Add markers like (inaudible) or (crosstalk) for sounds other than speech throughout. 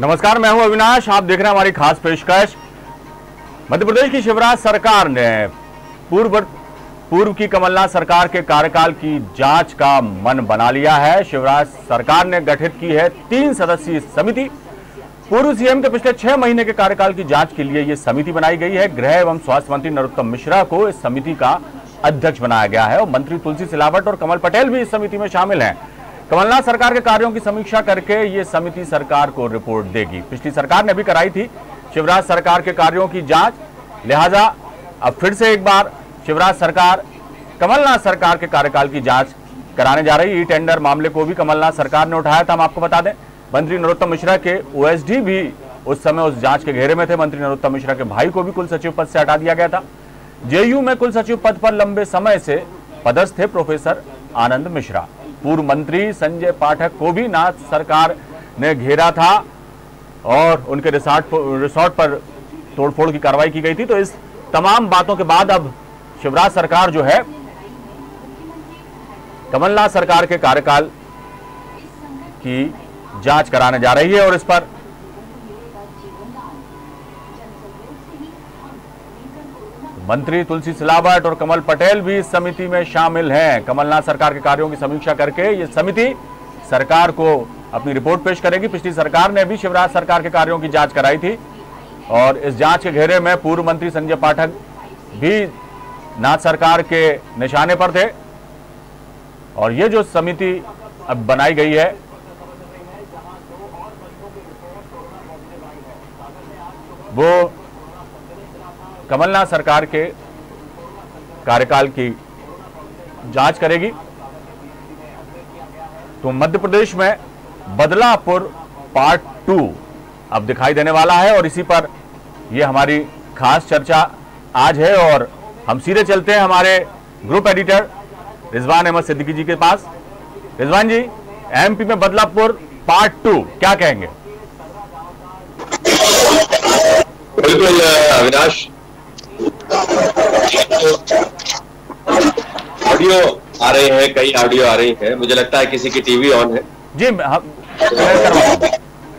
नमस्कार, मैं हूँ अविनाश। आप देख रहे हैं हमारी खास पेशकश। मध्य प्रदेश की शिवराज सरकार ने पूर्व पूर्व की कमलनाथ सरकार के कार्यकाल की जाँच का मन बना लिया है। शिवराज सरकार ने गठित की है तीन सदस्यीय समिति। पूर्व सीएम के पिछले छह महीने के कार्यकाल की जाँच के लिए यह समिति बनाई गई है। गृह एवं स्वास्थ्य मंत्री नरोत्तम मिश्रा को इस समिति का अध्यक्ष बनाया गया है और मंत्री तुलसी सिलावट और कमल पटेल भी इस समिति में शामिल हैं। कमलनाथ सरकार के कार्यों की समीक्षा करके ये समिति सरकार को रिपोर्ट देगी। पिछली सरकार ने भी कराई थी शिवराज सरकार के कार्यों की जाँच। लिहाजा अब फिर से एक बार शिवराज सरकार, कमलनाथ सरकार के कार्यकाल की जाँच कराने जा रही ई टेंडर मामले को भी कमलनाथ सरकार ने उठाया था, हम आपको बता दें। मंत्री नरोत्तम मिश्रा के ओएसडी भी उस समय उस जाँच के घेरे में थे। मंत्री नरोत्तम मिश्रा के भाई को भी कुल सचिव पद से हटा दिया गया था। जेयू में कुल सचिव पद पर लंबे समय से पदस्थ थे प्रोफेसर आनंद मिश्रा। पूर्व मंत्री संजय पाठक को भी नाथ सरकार ने घेरा था और उनके रिसोर्ट रिसोर्ट पर तोड़फोड़ की कार्रवाई की गई थी। तो इस तमाम बातों के बाद अब शिवराज सरकार जो है, कमलनाथ सरकार के कार्यकाल की जाँच कराने जा रही है और इस पर मंत्री तुलसी सिलावट और कमल पटेल भी इस समिति में शामिल हैं। कमलनाथ सरकार के कार्यों की समीक्षा करके ये समिति सरकार को अपनी रिपोर्ट पेश करेगी। पिछली सरकार ने भी शिवराज सरकार के कार्यों की जाँच कराई थी और इस जाँच के घेरे में पूर्व मंत्री संजय पाठक भी नाथ सरकार के निशाने पर थे और ये जो समिति अब बनाई गई है, वो कमलनाथ सरकार के कार्यकाल की जाँच करेगी। तो मध्य प्रदेश में बदलापुर पार्ट टू अब दिखाई देने वाला है और इसी पर यह हमारी खास चर्चा आज है और हम सीधे चलते हैं हमारे ग्रुप एडिटर रिजवान अहमद सिद्दीकी जी के पास। रिजवान जी एमपी में बदलापुर पार्ट टू, क्या कहेंगे? बिल्कुल अविनाश ऑडियो आ रहे हैं कई ऑडियो आ रही है। मुझे लगता है किसी की टीवी ऑन है। जी हम हूँ।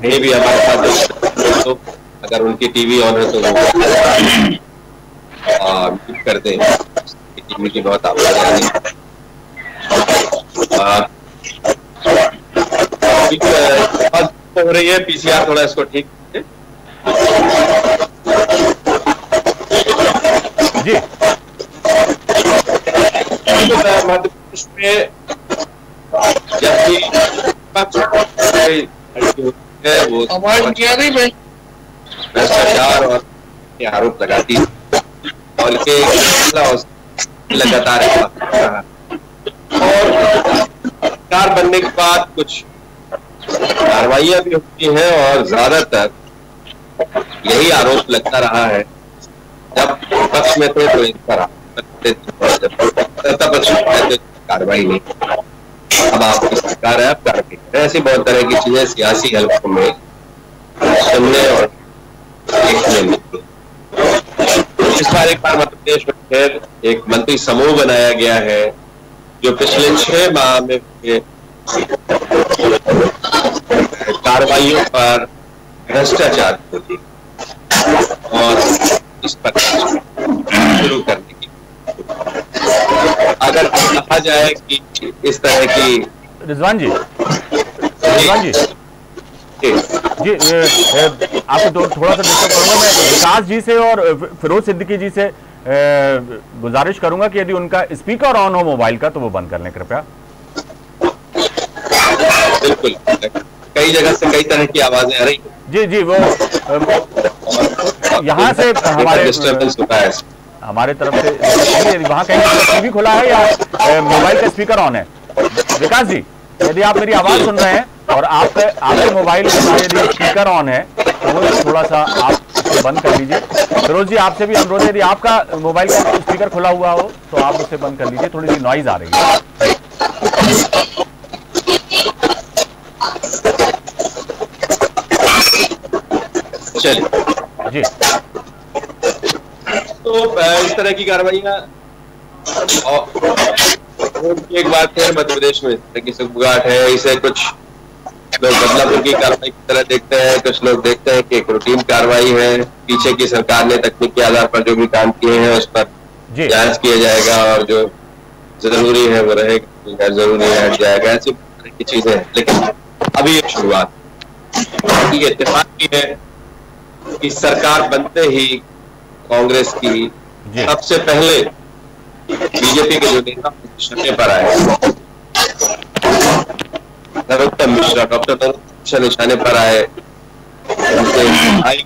ये भी हमारे साथ तो अगर उनकी टीवी ऑन है तो वो आ, म्यूट कर दें टीवी की बहुत आवाज़ आ रही है। है, हो रही है पीसीआर थोड़ा इसको ठीक मध्य प्रदेश में जब भी पक्ष कोई लड़की होती वो आवाज़ क्या रही भाई भ्रष्टाचार और आरोप लगाती और के लगातार रहा। और सरकार बनने के बाद कुछ कार्रवाइयाँ भी होती हैं और ज़्यादातर यही आरोप लगता रहा है। जब पक्ष में थे तो इस पर कार्रवाई नहीं। अब आपकी सरकार है अब कार्रवाई करें। ऐसी बहुत तरह की चीज़ें सियासी हल्कों में सुनने और देखने इस बार एक बार मध्य प्रदेश में फिर एक मंत्री समूह बनाया गया है, जो पिछले छह माह में कार्रवाइयों पर भ्रष्टाचार होती और इस पर शुरू करने अगर कहा जाए कि इस तरह की रिजवान जी। रिजवान जी। जी। ए, ए, आपको तो थोड़ा सा डिस्टर्ब करूँगा मैं। विकास जी से और फिरोज सिद्दीकी जी से ए, गुजारिश करूँगा कि यदि उनका स्पीकर ऑन हो मोबाइल का तो वो बंद कर लें कृपया। बिल्कुल। कई जगह से कई तरह की आवाज़ें आ रही जी जी वो यहाँ से हमारे डिस्टर्बेंस होता है। हमारे तरफ़ से यदि वहाँ कहीं टीवी खुला है या मोबाइल का स्पीकर ऑन है? विकास जी यदि आप मेरी आवाज़ सुन रहे हैं और आपके आपके मोबाइल का यदि स्पीकर ऑन है तो वो थोड़ा सा आप बंद कर लीजिए फिरोज जी आपसे भी अनुरोध है यदि आपका मोबाइल का स्पीकर खुला हुआ हो तो आप उसे बंद कर लीजिए थोड़ी सी नॉइज़ आ रही है। चलिए। जी। तो इस तरह की कार्रवाइयाँ और एक बात है मध्य प्रदेश में इस तरह की सुगबुगाहट है इसे कुछ लोग बदलापुर की कार्रवाई की तरह देखते हैं कुछ लोग देखते हैं कि एक रूटीन कार्रवाई है पीछे की सरकार ने तकनीकी आधार पर जो भी काम किए हैं उस पर जाँच किया जाएगा और जो ज़रूरी है वो रहेगा गैर ज़रूरी है हट जाएगा ऐसी की चीज़ें हैं लेकिन अभी एक शुरुआत। ये इत्तेफाक की है कि सरकार बनते ही कांग्रेस की सबसे पहले बीजेपी के जो नेता पर आए नरोत्तम मिश्रा डॉक्टर नरोत्तम मिश्रा निशाने पर आए। उनके भाई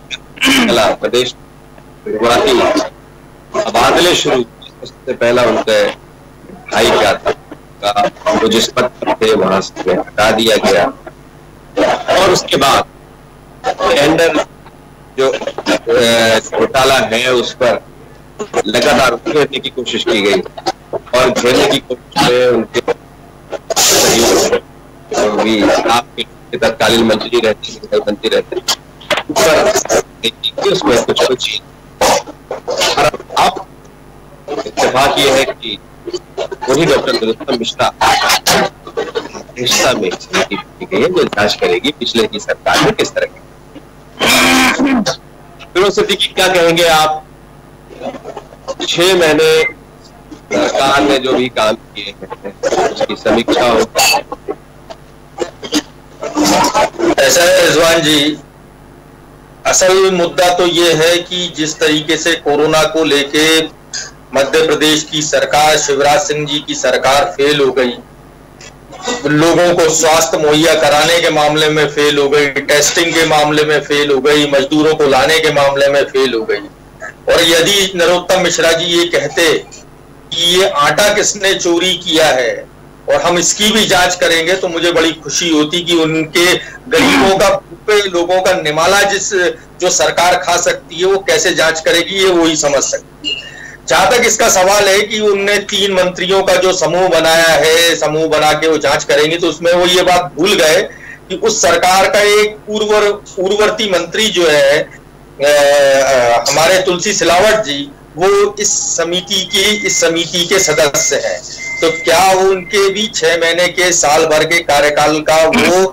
कला प्रदेश शुरुआती तबादले शुरू सबसे पहला उनके भाई का था का वो जिस पद पर थे वहाँ से हटा दिया गया। और उसके बाद टेंडर जो घोटाला है उस पर लगातार घेरने की कोशिश की गई और घेरने की कोशिश में उनके आपके तत्कालीन मंत्री रहते मंत्री रहते उसमें कुछ कुछ और अब इत्तेफाक ये है कि वही डॉक्टर नरोत्तम मिश्रा अध्यक्षता में गई है, जो जाँच करेगी पिछले की सरकार में किस तरह की फिरोज सिद्दीकी क्या कहेंगे आप? छह महीने सरकार ने जो भी काम किए उसकी समीक्षा हो। ऐसा है, रिजवान जी। असल मुद्दा तो ये है कि जिस तरीके से कोरोना को लेके मध्य प्रदेश की सरकार, शिवराज सिंह जी की सरकार फेल हो गई लोगों को स्वास्थ्य मुहैया कराने के मामले में फेल हो गई टेस्टिंग के मामले में फेल हो गई, मजदूरों को लाने के मामले में फेल हो गई। और यदि नरोत्तम मिश्रा जी ये कहते कि ये आटा किसने चोरी किया है और हम इसकी भी जाँच करेंगे तो मुझे बड़ी खुशी होती कि उनके गरीबों का लोगों का निमाला जिस, जो सरकार खा सकती है, वो कैसे जाँच करेगी, ये वही समझ सकती है। जहाँ तक इसका सवाल है कि उनने तीन मंत्रियों का जो समूह बनाया है समूह बना के वो जाँच करेंगे तो उसमें वो ये बात भूल गए कि उस सरकार का एक पूर्व पूर्ववर्ती मंत्री जो है अ, अ, हमारे तुलसी सिलावट जी वो इस समिति की इस समिति के सदस्य हैं। तो क्या उनके भी छह महीने के साल भर के कार्यकाल का वो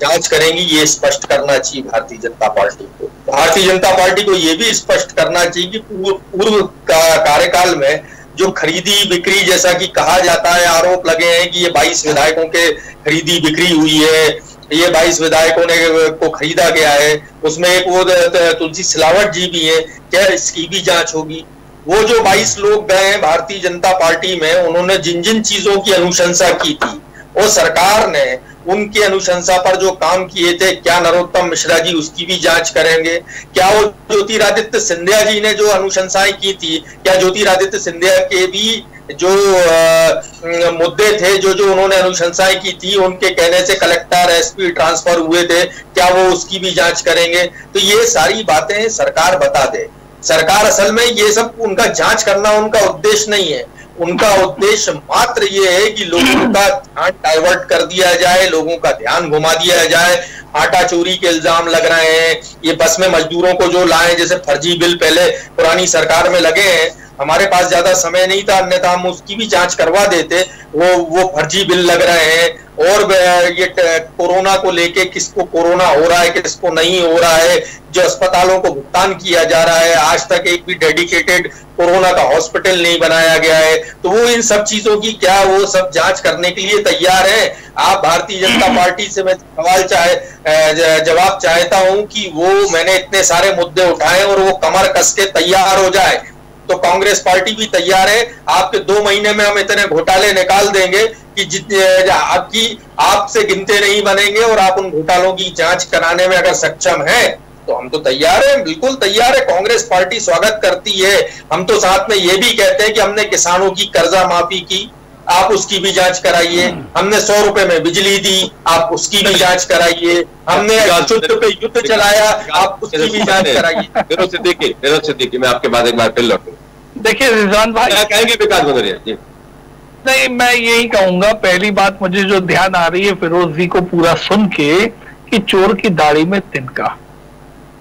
जाँच करेंगी, ये स्पष्ट करना चाहिए भारतीय जनता पार्टी को। भारतीय जनता पार्टी को ये भी स्पष्ट करना चाहिए कि पूर्व का- कार्यकाल में जो खरीदी बिक्री जैसा कि कहा जाता है, आरोप लगे हैं कि ये 22 विधायकों के खरीदी बिक्री हुई है, ये 22 विधायकों ने को खरीदा गया है, उसमें एक वो तुलसी सिलावट जी भी है, क्या इसकी भी जाँच होगी? वो जो 22 लोग गए हैं भारतीय जनता पार्टी में, उन्होंने जिन जिन चीज़ों की अनुशंसा की थी, वो सरकार ने उनकी अनुशंसा पर जो काम किए थे क्या नरोत्तम मिश्रा जी उसकी भी जाँच करेंगे? क्या वो ज्योतिरादित्य सिंधिया जी ने जो अनुशंसाएँ की थी क्या ज्योतिरादित्य सिंधिया के भी जो अ, मुद्दे थे जो जो उन्होंने अनुशंसाएँ की थी उनके कहने से कलेक्टर एसपी ट्रांसफ़र हुए थे क्या वो उसकी भी जाँच करेंगे? तो ये सारी बातें सरकार बता दे। सरकार असल में ये सब उनका जाँच करना उनका उद्देश्य नहीं है। उनका उद्देश्य मात्र ये है कि लोगों का ध्यान डाइवर्ट कर दिया जाए, लोगों का ध्यान घुमा दिया जाए। आटा चोरी के इल्ज़ाम लग रहे हैं। ये बस में मजदूरों को जो लाए, जैसे फर्जी बिल पहले पुरानी सरकार में लगे हैं हमारे पास ज़्यादा समय नहीं था अन्यथा हम उसकी भी जाँच करवा देते। वो वो फर्जी बिल लग रहे हैं और ये कोरोना को लेके किसको कोरोना हो रहा है किसको नहीं हो रहा है जो अस्पतालों को भुगतान किया जा रहा है आज तक एक भी डेडिकेटेड कोरोना का हॉस्पिटल नहीं बनाया गया है। तो वो इन सब चीज़ों की क्या वो सब जाँच करने के लिए तैयार है? आप भारतीय जनता (clears throat) पार्टी से मैं सवाल चाहे जवाब चाहता हूँ कि वो मैंने इतने सारे मुद्दे उठाए और वो कमर कस के तैयार हो जाए। तो कांग्रेस पार्टी भी तैयार है। आपके दो महीने में हम इतने घोटाले निकाल देंगे कि जितने आपकी, आपसे गिनते नहीं बनेंगे और आप उन घोटालों की जाँच कराने में अगर सक्षम है तो हम तो तैयार हैं, बिल्कुल तैयार है। कांग्रेस पार्टी स्वागत करती है। हम तो साथ में ये भी कहते हैं कि हमने किसानों की कर्जा माफ़ी की आप उसकी भी जाँच कराइए। हमने सौ रुपए में बिजली दी आप उसकी भी जाँच कराइए। हमने युद्ध पे युद्ध चलाया आप उसकी भी जाँच कराइए। फिरोज सिद्दीकी फिरोज सिद्दीकी मैं आपके बाद एक बार फिर लौटू देखिए रिजवान भाई। क्या कहेंगे विकास भदौरिया? जी। नहीं मैं यही कहूँगा पहली बात मुझे जो ध्यान आ रही है फिरोज जी को पूरा सुन के कि चोर की दाढ़ी में तिनका।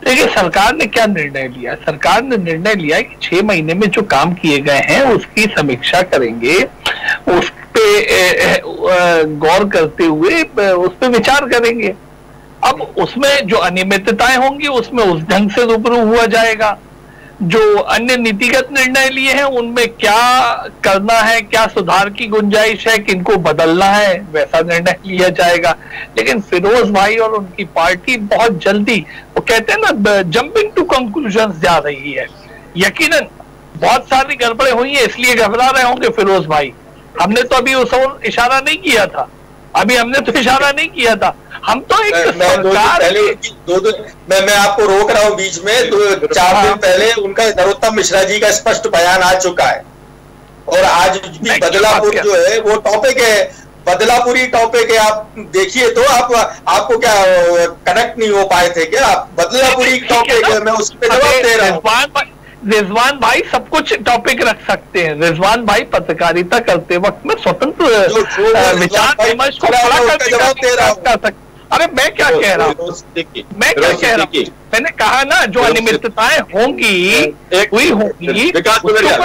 देखिए, सरकार ने क्या निर्णय लिया? सरकार ने निर्णय लिया कि छह महीने में जो काम किए गए हैं, उसकी समीक्षा करेंगे। उस पे गौर करते हुए उस पर विचार करेंगे। अब उसमें जो अनियमितताएँ होंगी, उसमें उस ढंग से रूबरू हुआ जाएगा। जो अन्य नीतिगत निर्णय लिए हैं, उनमें क्या करना है, क्या सुधार की गुंजाइश है, किनको बदलना है, वैसा निर्णय लिया जाएगा। लेकिन फिरोज भाई और उनकी पार्टी बहुत जल्दी, वो कहते हैं ना जंपिंग टू कंक्लूजन जा रही है। यकीनन, बहुत सारी गड़बड़े हुई है, इसलिए घबरा रहे होंगे फिरोज भाई। हमने तो अभी उस इशारा नहीं किया था। अभी हमने तो इशारा नहीं किया था। हम तो एक मैं, मैं दो दिन पहले दो दिन मैं मैं आपको रोक रहा हूँ बीच में। दो चार हाँ। दिन पहले उनका नरोत्तम मिश्रा जी का स्पष्ट बयान आ चुका है। और आज भी बदलापुर जो है वो टॉपिक है। बदलापुरी टॉपिक है। आप देखिए तो आप आपको क्या कनेक्ट नहीं हो पाए थे क्या? आप बदलापुरी टॉपिक है मैं उस पे जवाब दे रहा हूँ। रिजवान भाई सब कुछ टॉपिक रख सकते हैं। रिजवान भाई पत्रकारिता करते वक्त में स्वतंत्र विचार विमर्श को खड़ा है, हूँ। कर सकते अरे मैं क्या कह रहा हूँ? मैं क्या कह रहा हूँ? मैंने कहा ना जो अनियमितताएँ होंगी एक- हुई होंगी बदरिया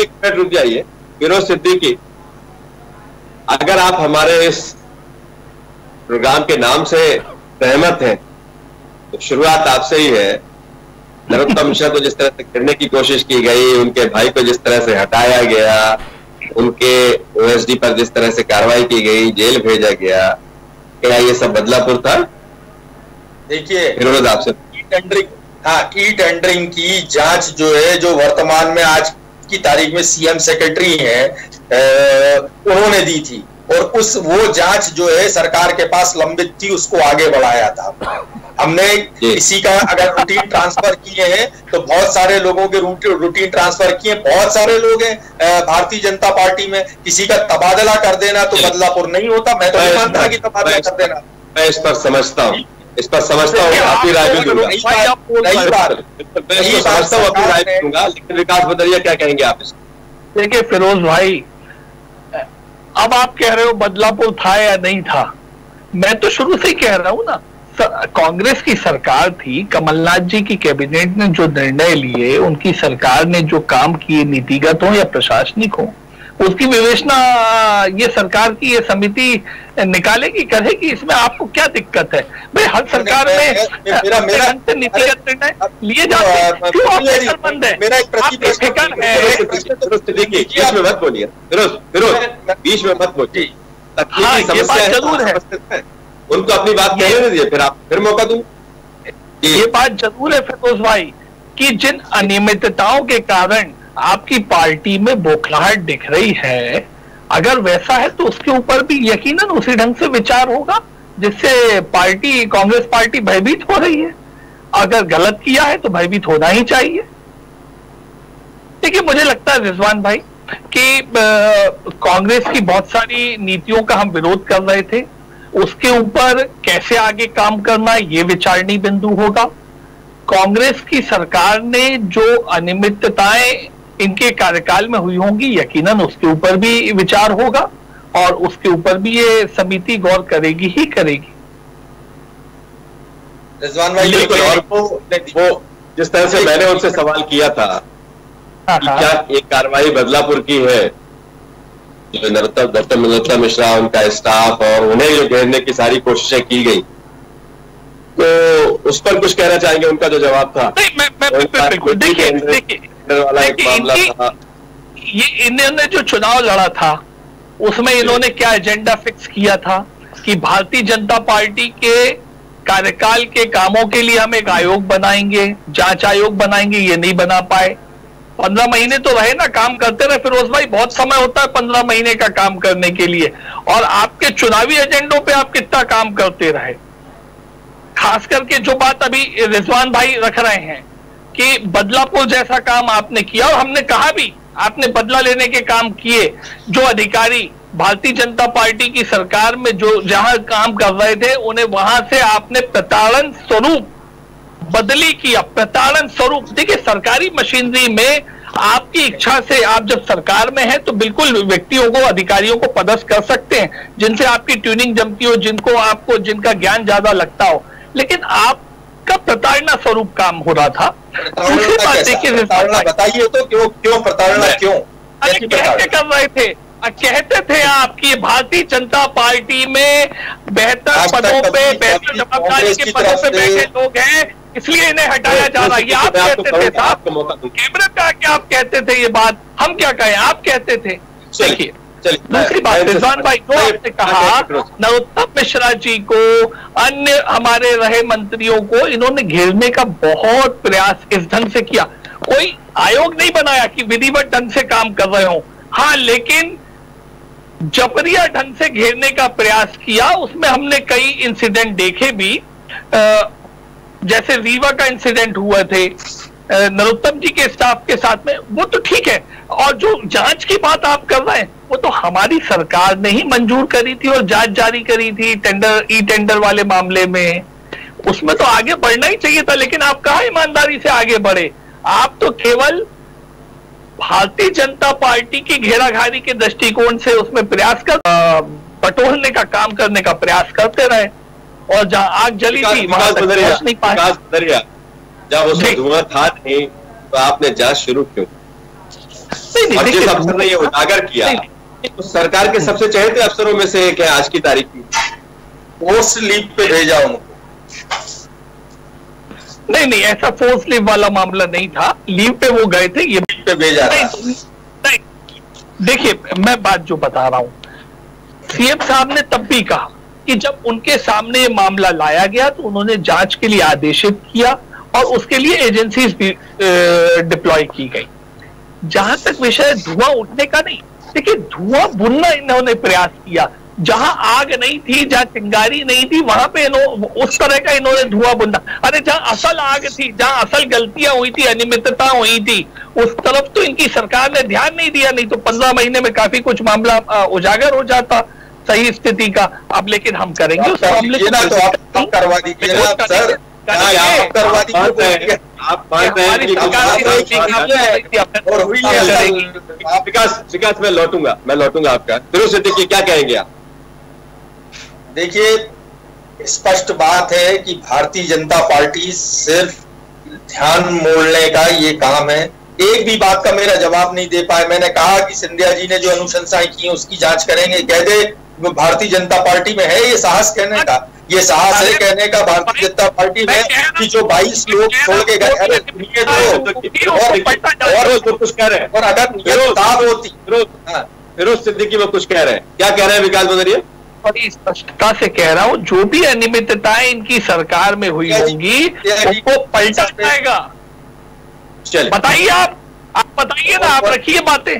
एक मिनट रुक जाइए। फिरोज सिद्दीकी अगर आप हमारे इस प्रोग्राम के नाम से सहमत हैं तो शुरुआत आपसे ही है। नरोत्तम मिश्रा को जिस तरह से करने की कोशिश की गई उनके भाई को जिस तरह से हटाया गया उनके ओएसडी पर जिस तरह से कार्रवाई की गई जेल भेजा गया क्या ये सब बदलापुर था? देखिए आपसे ई टेंडरिंग हाँ ई टेंडरिंग की जाँच जो है जो वर्तमान में आज की तारीख में सीएम सेक्रेटरी हैं उन्होंने दी थी। और उस वो जाँच जो है सरकार के पास लंबित थी उसको आगे बढ़ाया था। हमने। किसी का अगर रूटीन ट्रांसफ़र किए हैं तो बहुत सारे लोगों के रूटीन रूटीन ट्रांसफ़र किए बहुत सारे लोग हैं भारतीय जनता पार्टी में। किसी का तबादला कर देना तो बदलापुर नहीं होता। मैं तो नहीं मानता कि तबादला कर देना। मैं इस पर समझता हूँ। इस पर समझता हूँ। आपकी राय भी दूँगा। समझता हूँ। अपनी राय लेकिन विकास बदरिया क्या कहेंगे आप इस देखिए फिरोज भाई अब आप कह रहे हो बदलापुर था या नहीं था? मैं तो शुरू से ही कह रहा हूँ ना। कांग्रेस की सरकार थी, कमलनाथ जी की कैबिनेट ने जो निर्णय लिए, उनकी सरकार ने जो काम किए, नीतिगत हो या प्रशासनिक हो उसकी विवेचना ये सरकार की ये समिति निकालेगी करेगी इसमें आपको क्या दिक्कत है? भाई हर सरकार में नीतिगत निर्णय लिए जाते हैं। क्यों आप मेरा- फिक्रमंद मेरा एक प्रश्न- बीच में मत बोलिए। फिरोज फिरोज बीच में मत बोलिए। ये बात ज़रूर है। उनको अपनी बात कहने नहीं दिए फिर आप फिर मौका दूँ। ये बात ज़रूर है फिरोज भाई कि जिन अनियमितताओं के कारण आपकी पार्टी में बोखलाहट दिख रही है, अगर वैसा है तो उसके ऊपर भी यकीनन उसी ढंग से विचार होगा, जिससे पार्टी, कांग्रेस पार्टी भयभीत हो रही है। अगर गलत किया है तो भयभीत होना ही चाहिए। देखिए, मुझे लगता है रिजवान भाई, कि कांग्रेस की बहुत सारी नीतियों का हम विरोध कर रहे थे। उसके ऊपर कैसे आगे काम करना, ये विचारणी बिंदु होगा। कांग्रेस की सरकार ने जो अनियमितताएँ इनके कार्यकाल में हुई होंगी यकीनन उसके ऊपर भी विचार होगा और उसके ऊपर भी ये समिति गौर करेगी ही करेगी। रिजवान भाई बिल्कुल और वो वो जिस तरह से मैंने उनसे सवाल किया था हाँ, कि हाँ। क्या एक कार्रवाई बदलापुर की है? जो नरोत्तम डॉक्टर नरोत्तम मिश्रा उनका स्टाफ और उन्हें जो घेरने की सारी कोशिशें की गई। तो उस पर कुछ कहना चाहेंगे? उनका जो जवाब था। नहीं मैं मैं मैं- मैं- बिल्कुल देखिए देखिए वाला एक मामला था। ये इन्होंने जो चुनाव लड़ा था उसमें इन्होंने क्या एजेंडा फिक्स किया था? कि भारतीय जनता पार्टी के कार्यकाल के कामों के लिए हम एक आयोग बनाएँगे जाँच आयोग बनाएँगे ये नहीं बना पाए। पंद्रह महीने तो रहे ना काम करते रहे फिरोज भाई बहुत समय होता है पंद्रह महीने का काम करने के लिए। और आपके चुनावी एजेंडों पे आप कितना काम करते रहे? खास करके जो बात अभी रिजवान भाई रख रहे हैं कि बदलापुर जैसा काम आपने किया और हमने कहा भी, आपने बदला लेने के काम किए। जो अधिकारी भारतीय जनता पार्टी की सरकार में जो जहाँ काम कर रहे थे, उन्हें वहाँ से आपने प्रताड़न स्वरूप बदली किया। प्रताड़न स्वरूप। देखिए, सरकारी मशीनरी में आपकी इच्छा से आप जब सरकार में हैं तो बिल्कुल व्यक्तियों को, अधिकारियों को पदस्थ कर सकते हैं, जिनसे आपकी ट्यूनिंग जमती हो, जिनको आपको, जिनका ज्ञान ज़्यादा लगता हो। लेकिन आपका प्रताड़ना स्वरूप काम हो रहा था। प्रताड़ना बात प्रताड़ना बताइए तो क्यों क्यों प्रताड़ना क्यों? कैसी कर रहे थे? कहते थे आपकी भारतीय जनता पार्टी में बेहतर पदों पे बेहतर जवाबदारी के पदों पे बैठे लोग हैं इसलिए इन्हें हटाया जा रहा है। आप कहते थे साहब। कैमरे पे आके आप कहते थे ये बात। हम क्या कहें? आप कहते थे। देखिए दूसरी बात रिजवान भाई जो आपने कहा नरोत्तम मिश्रा जी को अन्य हमारे रहे मंत्रियों को इन्होंने घेरने का बहुत प्रयास इस ढंग से किया। कोई आयोग नहीं बनाया कि विधिवत ढंग से काम कर रहे हो। हाँ लेकिन जबरिया ढंग से घेरने का प्रयास किया उसमें हमने कई इंसिडेंट देखे भी। अ, जैसे रीवा का इंसिडेंट हुआ थे। नरोत्तम जी के स्टाफ के साथ में वो तो ठीक है। और जो जाँच की बात आप कर रहे हैं वो तो हमारी सरकार ने ही मंजूर करी थी और जाँच जारी करी थी टेंडर ई टेंडर वाले मामले में। उसमें तो आगे बढ़ना ही चाहिए था लेकिन आप कहा ईमानदारी से आगे बढ़े? आप तो केवल भारतीय जनता पार्टी की घेराघारी के दृष्टिकोण से उसमें प्रयास कर बटोरने का काम करने का प्रयास करते रहे। और जहाँ आग जली थी वहाँ नहीं बदरिया जब उसमें धुआँ था नहीं तो आपने जाँच शुरू क्यों और जिस अफसर ने ये उजागर किया तो सरकार के सबसे चहेते अफसरों में से एक है आज की तारीख में पोस्ट लीव पे भेजा उनको। नहीं नहीं ऐसा फोर्स लीव वाला मामला नहीं था। लीव पे वो गए थे ये पे भेजा नहीं नहीं देखिए मैं बात जो बता रहा हूँ। सीएम साहब ने तब भी कहा कि जब उनके सामने ये मामला लाया गया तो उन्होंने जाँच के लिए आदेशित किया। और उसके लिए एजेंसीज भी डिप्लॉय की गई। जहाँ तक विषय धुआँ उठने का नहीं देखिए धुआँ बुनना इन्होंने प्रयास किया। जहाँ आग नहीं थी जहाँ चिंगारी नहीं थी वहाँ पे इन्हों उस तरह का इन्होंने धुआँ बुनना। अरे जहाँ असल आग थी जहाँ असल गलतियाँ हुई थी अनियमितता हुई थी उस तरफ़ तो इनकी सरकार ने ध्यान नहीं दिया नहीं तो पंद्रह महीने में काफ़ी कुछ मामला उजागर हो जाता सही स्थिति का। अब लेकिन हम करेंगे उस मामले तो करवा दीजिए सर। आप हैं-। आप विकास विकास मैं लौटूँगा मैं लौटूँगा आपका। सिद्दीकी क्या कहेंगे आप? देखिए स्पष्ट बात है कि भारतीय जनता पार्टी सिर्फ़ ध्यान मोड़ने का ये काम है। एक भी बात का मेरा जवाब नहीं दे पाए। मैंने कहा कि सिंधिया जी ने जो अनुशंसाएँ की उसकी जाँच करेंगे। कह दे वो भारतीय जनता पार्टी में है ये साहस कहने का। ये साहस है कहने का भारतीय जनता पार्टी में कि जो 22 लोग छोड़ के गए अरे सुनिए तो और फिरोज वो कुछ कह रहे हैं। और अगर साफ़ होती। फिरोज हाँ, सिद्दीकी वो कुछ कह रहे हैं। क्या कह रहे हैं विकास बदरिया? बड़ी स्पष्टता से कह रहा हूँ जो भी अनियमितताएँ इनकी सरकार में हुई या होंगी उनको पलटा जाएगा। चलिए। बताइए आप आप बताइए ना आप रखिए बातें।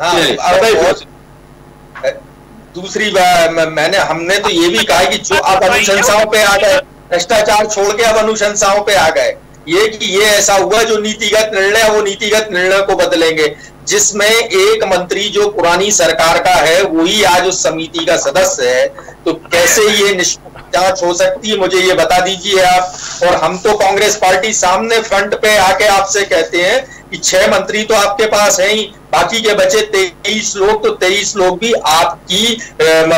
हाँ चलिए, और- बताइए और- फिरोज। दूसरी मैंने हमने तो ये भी कहा कि जो आप अनुशंसाओं पे आ गए भ्रष्टाचार छोड़ के अब अनुशंसाओं पे आ गए ये कि ये ऐसा हुआ जो नीतिगत निर्णय वो नीतिगत निर्णय को बदलेंगे जिसमें एक मंत्री जो पुरानी सरकार का है वही आज उस समिति का सदस्य है तो कैसे ये जाँच हो सकती है मुझे ये बता दीजिए आप और हम तो कांग्रेस पार्टी सामने फ्रंट पे आके आपसे कहते हैं कि छह मंत्री तो आपके पास है ही बाकी के बचे तेईस लोग तो तेईस लोग भी आपकी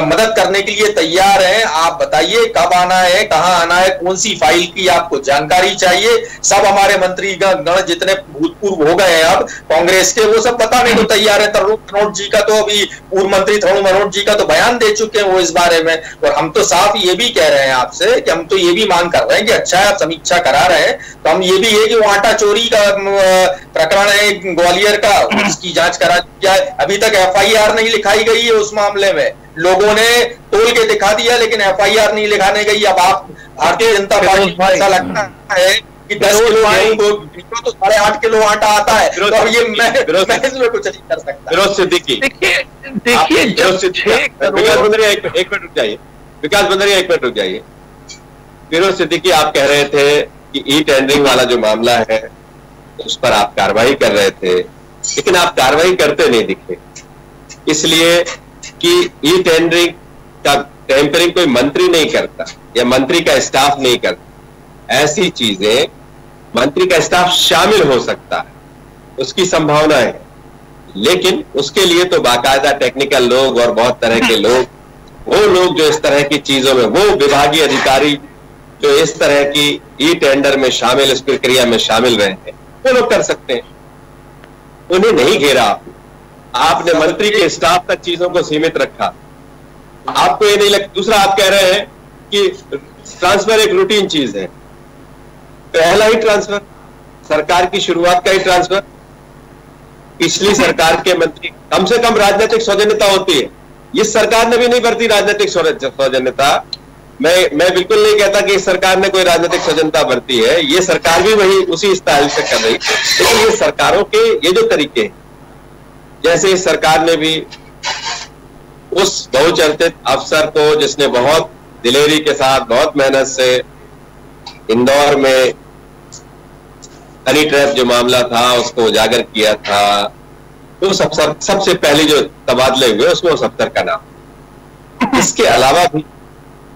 मदद करने के लिए तैयार हैं। आप बताइए कब आना है, कहाँ आना है कौन सी फ़ाइल की आपको जानकारी चाहिए? सब हमारे मंत्री गण जितने भूतपूर्व हो गए हैं अब, कांग्रेस के, वो सब बताने को तैयार है। तरुण मनोट जी का तो अभी पूर्व मंत्री तरुण मनोट जी का तो बयान दे चुके हैं वो इस बारे में। और हम तो साफ़ ये भी कह रहे हैं आपसे कि हम तो ये भी मांग कर रहे हैं कि अच्छा है, आप समीक्षा करा रहे हैं। तो हम ये भी है कि वो आटा चोरी का प्रकरण है, ग्वालियर का, उसकी जाँच करा जाए अभी तक एफआईआर नहीं लिखाई गई है उस मामले में। लोगों ने तोल के दिखा दिया लेकिन एफआईआर नहीं लिखाने गई। अब आप भारतीय जनता पार्टी को ऐसा लगता है कि दस किलो को तो साढ़े आठ किलो आटा आता है। तो अब ये मैं मैं इसमें कुछ नहीं कर सकता। फिरोज सिद्दीकी। देखिए विकास बंदरिया एक मिनट रुक जाइए। विकास बंदरिया एक मिनट रुक जाइए। फिरोज सिद्दीकी आप कह रहे थे कि ई टेंडरिंग वाला जो मामला है उस पर आप कार्रवाई कर रहे थे। लेकिन आप कार्रवाई करते नहीं दिखे इसलिए कि ई टेंडरिंग का टेम्परिंग कोई मंत्री नहीं करता या मंत्री का स्टाफ नहीं करता। ऐसी चीज़ें मंत्री का स्टाफ शामिल हो सकता है उसकी संभावना है। लेकिन उसके लिए तो बाकायदा टेक्निकल लोग और बहुत तरह के (coughs) लोग वो लोग जो इस तरह की चीज़ों में वो विभागीय अधिकारी जो इस तरह की ई टेंडर में शामिल इस प्रक्रिया में शामिल रहे हैं वो लोग कर सकते हैं। उन्हें नहीं घेरा। आपने मंत्री के स्टाफ तक चीज़ों को सीमित रखा। आपको ये नहीं लग दूसरा आप कह रहे हैं कि ट्रांसफ़र एक रूटीन चीज़ है। पहला ही ट्रांसफ़र। सरकार की शुरुआत का ही ट्रांसफ़र। पिछली सरकार के मंत्री कम से कम राजनीतिक सौजन्यता होती है। इस सरकार ने भी नहीं बरती राजनीतिक सौजन्यता। मैं मैं बिल्कुल नहीं कहता कि इस सरकार ने कोई राजनीतिक सौजन्यता बरती है। ये सरकार भी वही उसी स्टाइल से कर रही लेकिन ये सरकारों के ये जो तरीके हैं जैसे इस सरकार ने भी उस बहुचर्चित अफसर को जिसने बहुत दिलेरी के साथ बहुत मेहनत से इंदौर में हनी ट्रैप जो मामला था उसको उजागर किया था तो सब, सब सबसे पहले जो तबादले हुए उसमें उस अफसर का नाम। इसके अलावा भी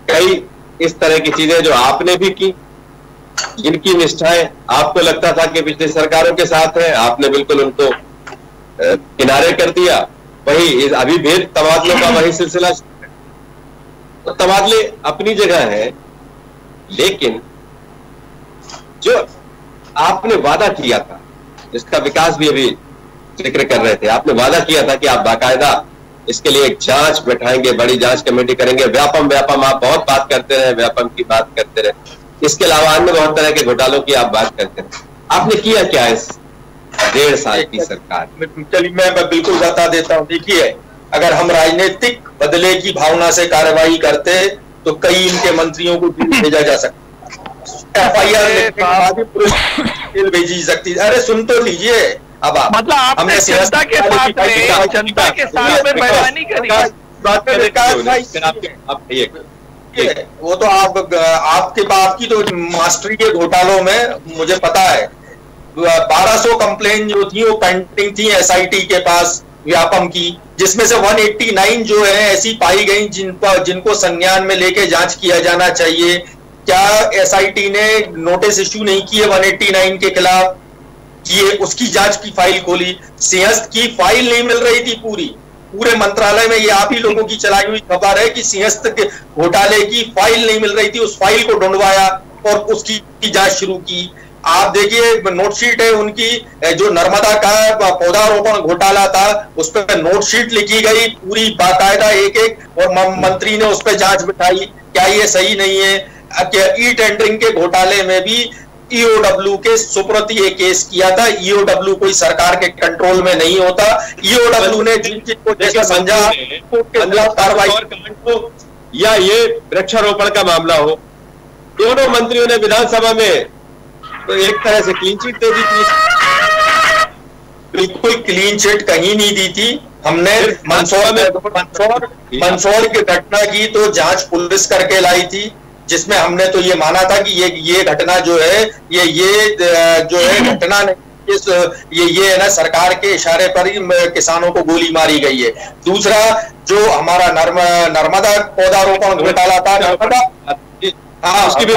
कई इस तरह की चीज़ें जो आपने भी की, जिनकी निष्ठाएँ आपको लगता था कि पिछली सरकारों के साथ है, आपने बिल्कुल उनको किनारे कर दिया। वही अभी भी तबादलों का वही सिलसिला तो तबादले अपनी जगह है, लेकिन जो आपने वादा किया था, जिसका विकास भी अभी ज़िक्र कर रहे थे, आपने वादा किया था कि आप बाकायदा इसके लिए एक जाँच बैठाएँगे बड़ी जाँच कमेटी करेंगे। व्यापम व्यापम आप बहुत बात करते रहे व्यापम की बात करते रहे। इसके अलावा अन्य बहुत तरह के घोटालों की आप बात करते रहे। आपने किया क्या इस डेढ़ साल की सरकार? चलिए मैं बिल्कुल बता देता हूँ देखिए अगर हम राजनीतिक बदले की भावना से कार्रवाई करते तो कई इनके मंत्रियों को भेजा जा सकता एफ़ आई आर भेजी सकती अरे सुन तो लीजिए अब आप मतलब आपने जनता के साथ में जनता के साथ में बेईमानी करी। वो तो आप आपके आपकी तो मास्टरी के घोटालों में मुझे पता है। 1200 कंप्लेन जो थी वो पेंडिंग थी एसआईटी के पास व्यापम की जिसमें से 189 जो है ऐसी पाई गई जिन पर जिनको संज्ञान में लेके जाँच किया जाना चाहिए। क्या एसआईटी ने नोटिस इश्यू नहीं किए 189 के खिलाफ? किए उसकी जाँच की फ़ाइल खोली, सिंहस्थ की फ़ाइल नहीं मिल रही थी पूरी। पूरे मंत्रालय में ये आप ही लोगों की चलाई हुई खबर है कि सिंहस्थ के घोटाले की फ़ाइल नहीं मिल रही थी, उस फ़ाइल को ढूंढवाया और उसकी जाँच शुरू की। आप देखिए, नोटशीट है उनकी जो नर्मदा का पौधारोपण घोटाला था, उस पर नोटशीट लिखी गई, पूरी बाकायदा एक एक और मंत्री ने उस पर जाँच बिठाई, क्या ये सही नहीं है? ई टेंडरिंग के घोटाले में भी ईओडब्ल्यू के सुप्रति ये केस किया था। ईओडब्ल्यू कोई सरकार के कंट्रोल में नहीं होता। ईओडब्ल्यू ने जिन चीज़ को जैसे समझा कार्रवाई या ये वृक्षारोपण का मामला हो। दोनों मंत्रियों ने विधानसभा में तो एक तरह से क्लीन चिट दे दी थी। बिल्कुल क्लीन चिट कहीं नहीं दी थी। हमने मंदसौर में मंदसौर मंदसौर की घटना की तो जाँच पुलिस करके लाई थी। जिसमें हमने तो ये माना था कि ये ये घटना जो है ये ये जो है घटना इस ये ये है ना सरकार के इशारे पर ही किसानों को गोली मारी गई है। दूसरा जो हमारा नर्म नर्मदा पौधारोपण घोटाला था नर्मदा हाँ उसकी भी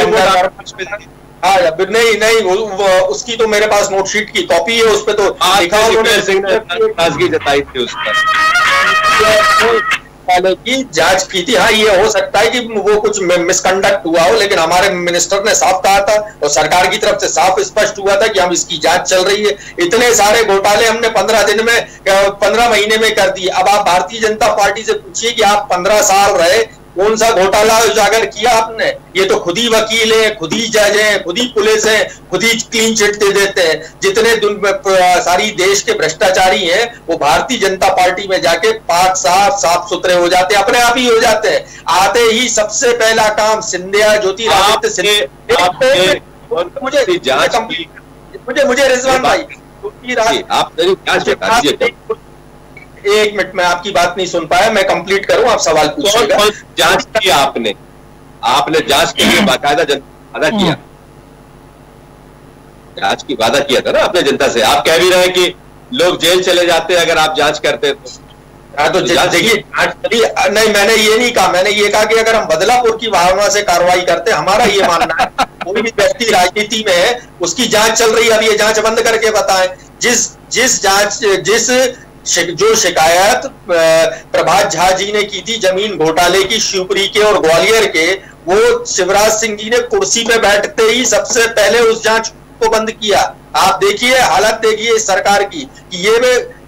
हाँ नहीं नहीं वो, वो, उसकी तो मेरे पास नोटशीट की कॉपी है उस पर तो लिखा उन्होंने जताई थी उस पर। वाले की जाँच की थी। हाँ ये हो सकता है कि वो कुछ मिसकंडक्ट हुआ हो, लेकिन हमारे मिनिस्टर ने साफ़ कहा था और सरकार की तरफ़ से साफ़ स्पष्ट हुआ था कि हम इसकी जाँच चल रही है। इतने सारे घोटाले हमने पंद्रह दिन में, पंद्रह महीने में कर दिए। अब आप भारतीय जनता पार्टी से पूछिए कि आप पंद्रह साल रहे कौन सा घोटाला उजागर किया आपने? ये तो खुद ही वकील है खुद ही जज है खुद ही पुलिस है खुद ही क्लीन चिट दे देते हैं। जितने सारी देश के भ्रष्टाचारी हैं वो भारतीय जनता पार्टी में जाके पाक साफ़ साफ़ सुथरे हो जाते हैं अपने आप ही हो जाते हैं। आते ही सबसे पहला काम सिंधिया ज्योतिरादित्य मुझे मुझे मुझे रिजवान भाई आप एक मिनट में आपकी बात नहीं सुन पाया मैं कंप्लीट करूँ आप सवाल पूछिएगा। जाँच की आपने? आपने जाँच के लिए बाकायदा वादा किया। जाँच की वादा किया था ना आपने जनता से? आप कह भी रहे कि लोग जेल चले जाते अगर आप जाँच करते तो। हाँ तो देखिए नहीं मैंने ये नहीं कहा। मैंने ये कहा कि अगर हम बदलापुर की भावना से कार्रवाई करते हमारा ये मानना है कोई भी व्यक्ति राजनीति में है उसकी जाँच चल रही है। अब ये जाँच बंद करके बताएँ। जिस जिस जाँच जिस जो शिकायत प्रभात झा जी ने की थी ज़मीन घोटाले की शिवपुरी के और ग्वालियर के, वो शिवराज सिंह जी ने कुर्सी पे बैठते ही सबसे पहले उस जाँच को बंद किया। आप देखिए, हालत देखिए इस सरकार की, कि ये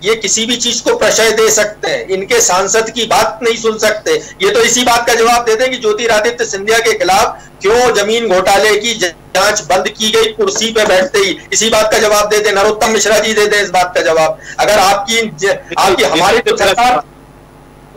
ये किसी भी चीज़ को प्रशय दे सकते हैं। इनके सांसद की बात नहीं सुन सकते। ये तो इसी बात का जवाब देते हैं कि ज्योतिरादित्य सिंधिया के खिलाफ क्यों ज़मीन घोटाले की जाँच बंद की गई कुर्सी पे बैठते ही। इसी बात का जवाब देते नरोत्तम मिश्रा जी देते इस बात का जवाब। अगर आपकी आपकी हमारी सरकार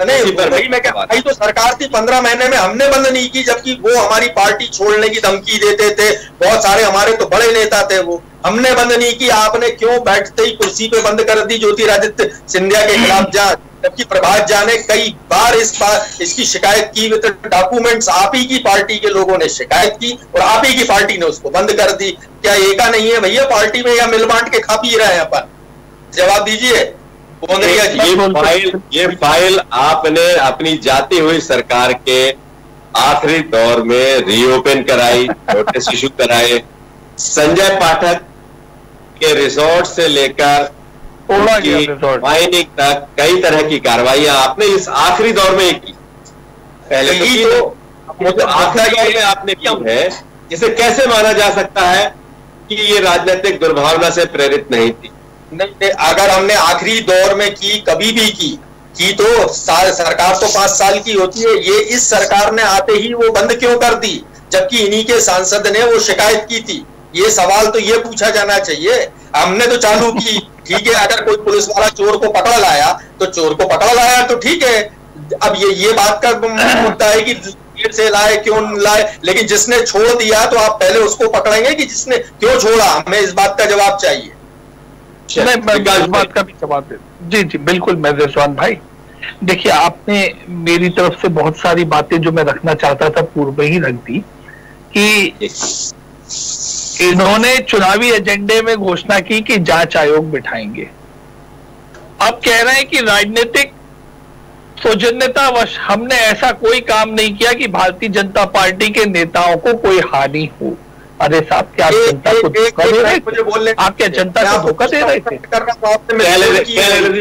नहीं वही मैं क्या भाई तो सरकार थी पंद्रह महीने में हमने बंद नहीं की जबकि वो हमारी पार्टी छोड़ने की धमकी देते थे। बहुत सारे हमारे तो बड़े नेता थे वो। हमने बंद नहीं की आपने क्यों बैठते ही कुर्सी पे बंद कर दी ज्योतिरादित्य सिंधिया के खिलाफ जाँच जबकि प्रभात झा ने कई बार इस बार इसकी शिकायत की तो डॉक्यूमेंट्स आप ही की पार्टी के लोगों ने शिकायत की और आप ही की पार्टी ने उसको बंद कर दी। क्या एका नहीं है? भैया पार्टी में या मिल बांट के खा पी रहे हैं अपन। जवाब दीजिए। ये फ़ाइल ये फ़ाइल आपने अपनी जाती हुई सरकार के आखिरी दौर में रीओपन कराई (laughs) नोटिस इशू कराए। संजय पाठक के रिसोर्ट से लेकर माइनिंग तक कई तरह की कार्रवाई आपने इस आखिरी दौर में की। पहले तो की तो, तो आखिरी दौर में आपने की है जिसे कैसे माना जा सकता है कि ये राजनीतिक दुर्भावना से प्रेरित नहीं थी। नहीं अगर हमने आखिरी दौर में की, कभी भी की की तो साल, सरकार तो पाँच साल की होती है। ये इस सरकार ने आते ही वो बंद क्यों कर दी? जबकि इन्हीं के सांसद ने वो शिकायत की थी। ये सवाल तो ये पूछा जाना चाहिए। हमने तो चालू की। ठीक है, अगर कोई पुलिस वाला चोर को पकड़ लाया तो चोर को पकड़ लाया तो ठीक है। अब ये ये बात का मुद्दा है कि से लाए, क्यों लाए? लेकिन जिसने छोड़ दिया तो आप पहले उसको पकड़ेंगे कि जिसने क्यों छोड़ा? हमें इस बात का जवाब चाहिए। मैं बात का भी जवाब दे जी जी बिल्कुल मैं जसवंत भाई। देखिए आपने मेरी तरफ़ से बहुत सारी बातें जो मैं रखना चाहता था पूर्व में ही रख दी कि इन्होंने चुनावी एजेंडे में घोषणा की कि जाँच आयोग बिठाएँगे। अब कह रहे हैं कि राजनीतिक सौजन्यतावश हमने ऐसा कोई काम नहीं किया कि भारतीय जनता पार्टी के नेताओं को कोई हानि हो। अरे साहब क्या जनता को धोखा दे रहे थे आप क्या जनता को धोखा दे रहे थे?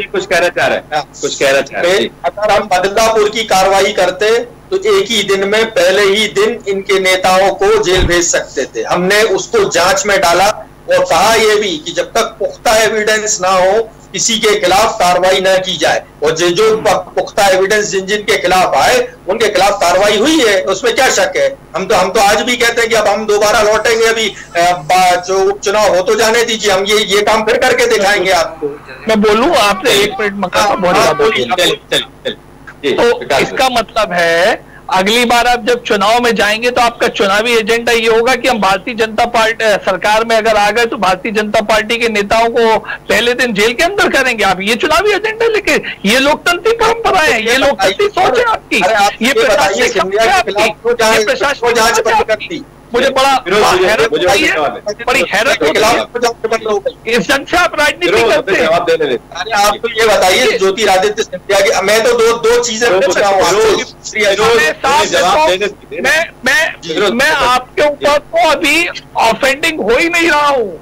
कुछ कहना चाह रहे हैं। कुछ कहना चाह रहे हैं। अगर हम बदलापुर की कार्रवाई करते तो एक ही दिन में पहले ही दिन इनके नेताओं को जेल भेज सकते थे। हमने उसको जाँच में डाला और कहा यह भी कि जब तक पुख्ता एविडेंस ना हो किसी के खिलाफ कार्रवाई न की जाए। और जो जो पुख्ता एविडेंस जिन जिन के खिलाफ आए उनके खिलाफ कार्रवाई हुई है उसमें क्या शक है? हम तो हम तो आज भी कहते हैं कि अब हम दोबारा लौटेंगे अभी जो उपचुनाव हो तो जाने दीजिए हम ये ये काम फिर करके दिखाएँगे आपको। मैं बोलू आपने एक मिनट मकान हाँ, तो इसका मतलब है अगली बार आप जब चुनाव में जाएँगे तो आपका चुनावी एजेंडा ये होगा कि हम भारतीय जनता पार्टी सरकार में अगर आ गए तो भारतीय जनता पार्टी के नेताओं को पहले दिन जेल के अंदर करेंगे। आप ये चुनावी एजेंडा लेके ये लोकतांत्रिक परंपरा है ये लोकतंत्र सोच है आपकी। ये प्रशासनिक मुझे बड़ा हैरत बड़ी हैरत इस ढंग से आप राजनीति करते हैं। अरे आप तो ये बताइए ज्योतिरादित्य सिंधिया की मैं तो दो दो चीज़ें पूछ रहा हूँ। मैं मैं मैं आपके ऊपर तो अभी ऑफेंडिंग हो ही नहीं रहा हूँ।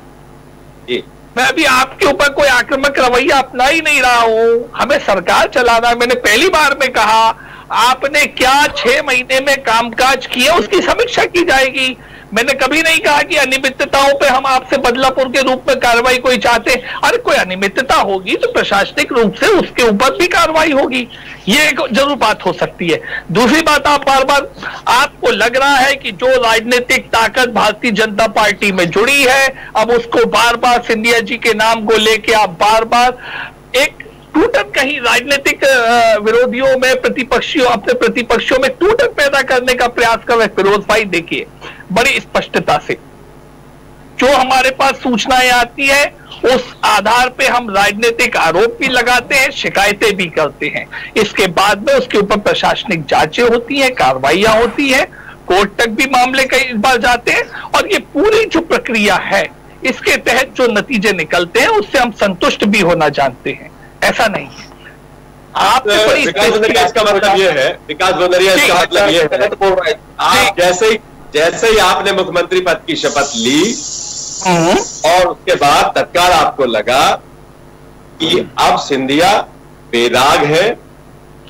मैं अभी आपके ऊपर कोई आक्रमक रवैया अपना ही नहीं रहा हूँ। हमें सरकार चलाना है। मैंने पहली बार में कहा आपने क्या छह महीने में कामकाज किया? उसकी समीक्षा की जाएगी। मैंने कभी नहीं कहा कि अनियमितताओं पे हम आपसे बदलापुर के रूप में कार्रवाई कोई चाहते अरे, कोई अनियमितता होगी तो प्रशासनिक रूप से उसके ऊपर भी कार्रवाई होगी। ये एक ज़रूर बात हो सकती है। दूसरी बात आप बार बार आपको लग रहा है कि जो राजनीतिक ताकत भारतीय जनता पार्टी में जुड़ी है, अब उसको बार बार सिंधिया जी के नाम को लेके आप बार बार एक टूटन कहीं राजनीतिक विरोधियों में, प्रतिपक्षियों, अपने प्रतिपक्षियों में टूटन पैदा करने का प्रयास कर रहे फिरोज भाई, देखिए, बड़ी स्पष्टता से। जो हमारे पास सूचनाएँ आती है, उस आधार पे हम राजनीतिक आरोप भी लगाते हैं, शिकायतें भी करते हैं। इसके बाद में उसके ऊपर प्रशासनिक जांचें होती हैं, कार्रवाइयाँ होती हैं, कोर्ट तक भी मामले कई बार जाते हैं, और ये पूरी जो प्रक्रिया है, इसके तहत जो नतीजे निकलते हैं, उससे हम संतुष्ट भी होना जानते हैं। ऐसा नहीं। है आप विकास बंदरिया इसका मतलब ये है विकास बंदरिया इसका मतलब ये है। आप जैसे ही जैसे ही आपने मुख्यमंत्री पद की शपथ ली हम्म। और उसके बाद तत्काल आपको लगा कि अब सिंधिया बेदाग है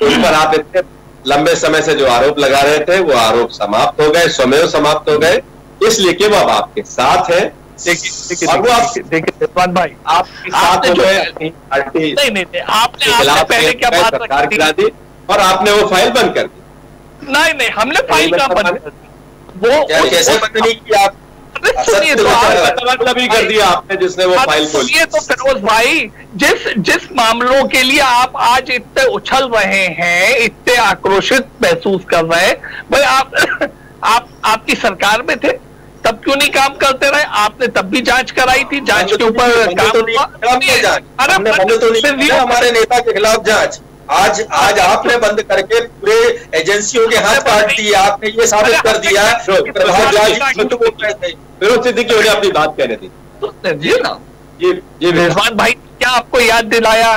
उन पर आप इतने लंबे समय से जो आरोप लगा रहे थे वो आरोप समाप्त हो गए स्वमेव समाप्त हो गए। इसलिए कि वो अब आपके साथ है। देखिए देखिए और आप- भाई आपने जो- नहीं नहीं नहीं आपने आपने पहले क्या बात सरकार गिरा दी और आपने वो फ़ाइल बंद कर दी। नहीं नहीं हमने फ़ाइल का बंद वो कैसे बंद नहीं की आप सुनिए तो बचा आप- ही। कर दिया आपने जिसने वो फ़ाइल खोली। तो फिरोज भाई जिस जिस मामलों के लिए आप आज इतने उछल रहे हैं इतने आक्रोशित महसूस कर रहे हैं भाई आप आप आपकी सरकार में थे? तब क्यों नहीं काम करते रहे? आपने तब भी जाँच कराई थी जाँच के ऊपर काम तो अरे तो किया। हमारे नेता के खिलाफ जाँच। आज आज आपने बंद करके पूरे एजेंसियों के हाथ काट दिए। आपने ये साबित कर दिया रहे थे। फिरोज सिद्दीकी उन्हें अपनी बात तो जी ना। ये ये रिजवान भाई क्या आपको याद दिलाया?